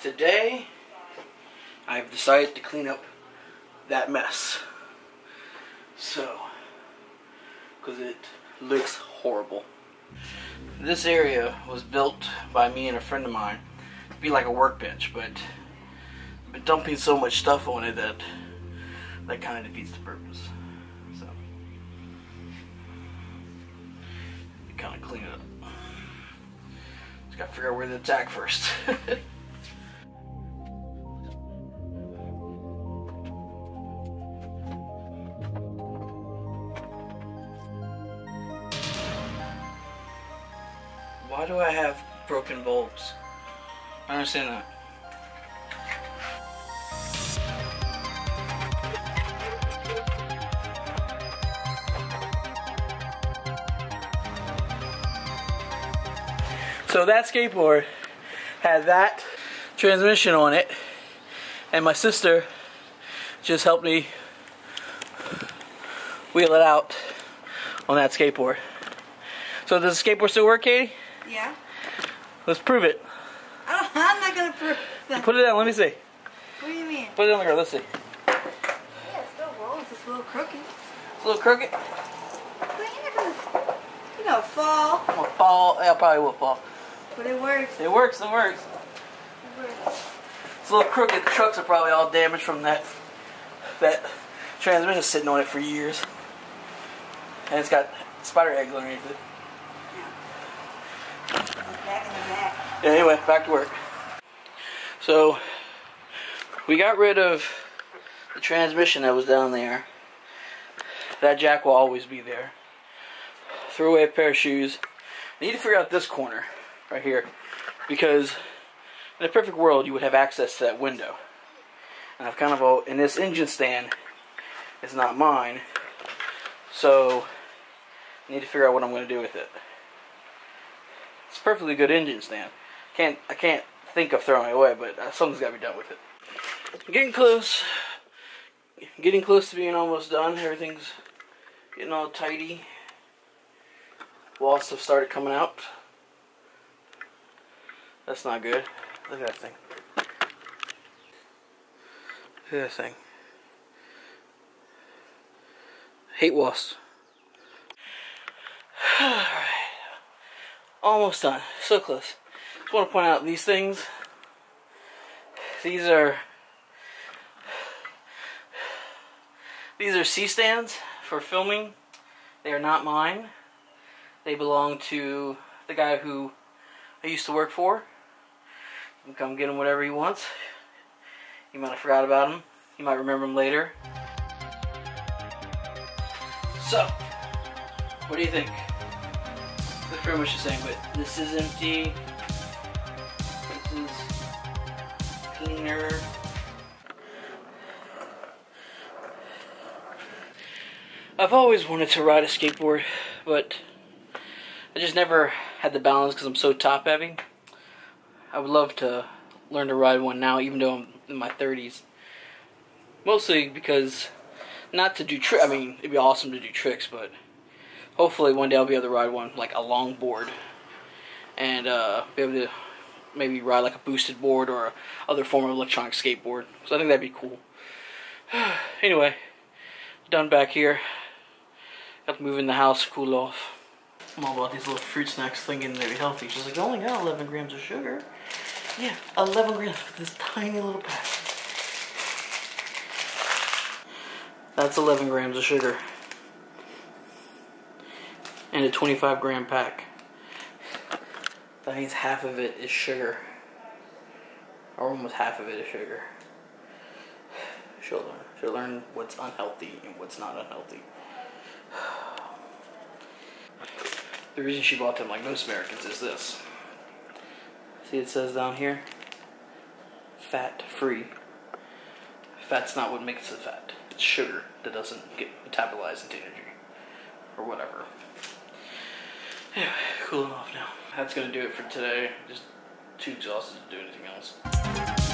today I've decided to clean up that mess. So, because it looks horrible. This area was built by me and a friend of mine to be like a workbench, but I've been dumping so much stuff on it that that kind of defeats the purpose. So, kind of clean it up. Just gotta figure out where to attack first. Why do I have broken bulbs? I don't understand that. So that skateboard had that transmission on it, and my sister just helped me wheel it out on that skateboard. So does the skateboard still work, Katie? Yeah. Let's prove it. Uh-huh, I am not gonna prove that. Put it down. Let me see. What do you mean? Put it on the ground. Let's see. Yeah, it still rolls. It's a little crooked. It's a little crooked. But you're not gonna, you know, fall. I'm gonna fall. Yeah, I probably will fall. But it works. It works. It works. It works. It's a little crooked. The trucks are probably all damaged from that that transmission sitting on it for years. And it's got spider eggs underneath it. The back. Anyway, back to work. So, we got rid of the transmission that was down there. That jack will always be there. Threw away a pair of shoes. I need to figure out this corner right here because in a perfect world you would have access to that window. And I've kind of a, in this engine stand is not mine, so I need to figure out what I'm going to do with it. Perfectly good engine stand. Can't I can't think of throwing it away, but uh, something's got to be done with it. Getting close. Getting close to being almost done. Everything's getting all tidy. Walls have started coming out. That's not good. Look at that thing. Look at that thing. Hate wasps. Almost done. So close. Just want to point out these things. These are these are C-stands for filming. They are not mine. They belong to the guy who I used to work for. You can come get him whatever he wants. You might have forgot about him. You might remember him later. So, what do you think? Pretty much the same, but this is empty. This is cleaner. I've always wanted to ride a skateboard, but I just never had the balance because I'm so top heavy. I would love to learn to ride one now, even though I'm in my 30s. Mostly because, not to do trick. I mean, it'd be awesome to do tricks, but hopefully one day I'll be able to ride one like a long board and uh, be able to maybe ride like a boosted board or other form of electronic skateboard. So I think that'd be cool. anyway, done back here. Got to move in the house, cool off. I'm all about these little fruit snacks thinking they'd be healthy. She's like, I only got 11 grams of sugar. Yeah, 11 grams for this tiny little pack. That's 11 grams of sugar. And a 25 gram pack. That means half of it is sugar. Or almost half of it is sugar. She'll learn. She'll learn what's unhealthy and what's not unhealthy. The reason she bought them like most Americans is this. See it says down here? Fat free. Fat's not what makes it fat. It's sugar that doesn't get metabolized into energy. Or whatever. Anyway, cooling off now. That's gonna do it for today. Just too exhausted to do anything else.